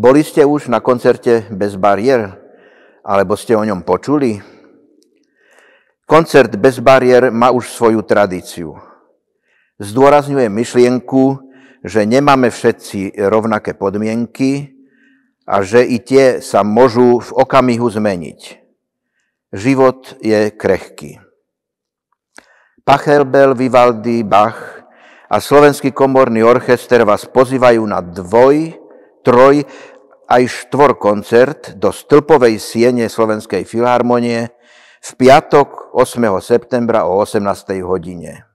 Boli ste už na koncerte Bez bariér? Alebo ste o ňom počuli? Koncert Bez bariér má už svoju tradíciu. Zdôrazňuje myšlienku, že nemáme všetci rovnaké podmienky a že i tie sa môžu v okamihu zmeniť. Život je krehký. Pachelbel, Vivaldi, Bach a Slovenský komorný orchester vás pozývajú na dvoj, troj aj štvor koncert do stĺpovej siene Slovenskej filharmonie v piatok 8. septembra o 18. hodine.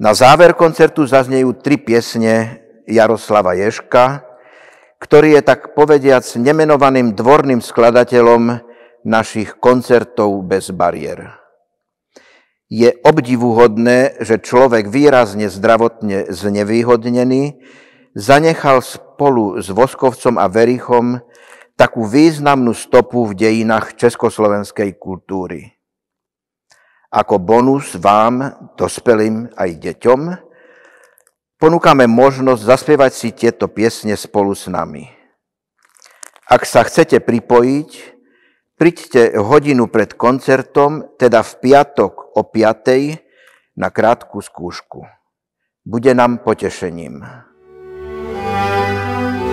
Na záver koncertu zaznejú tri piesne Jaroslava Ješka, ktorý je tak povediac nemenovaným dvorným skladateľom našich koncertov bez bariér. Je obdivuhodné, že človek výrazne zdravotne znevýhodnený zanechal spolu s Voskovcom a Verichom takú významnú stopu v dejinách československej kultúry. Ako bonus vám, dospelým aj deťom, ponúkame možnosť zaspievať si tieto piesne spolu s nami. Ak sa chcete pripojiť, príďte hodinu pred koncertom, teda v piatok o 5. na krátku skúšku. Bude nám potešením. Música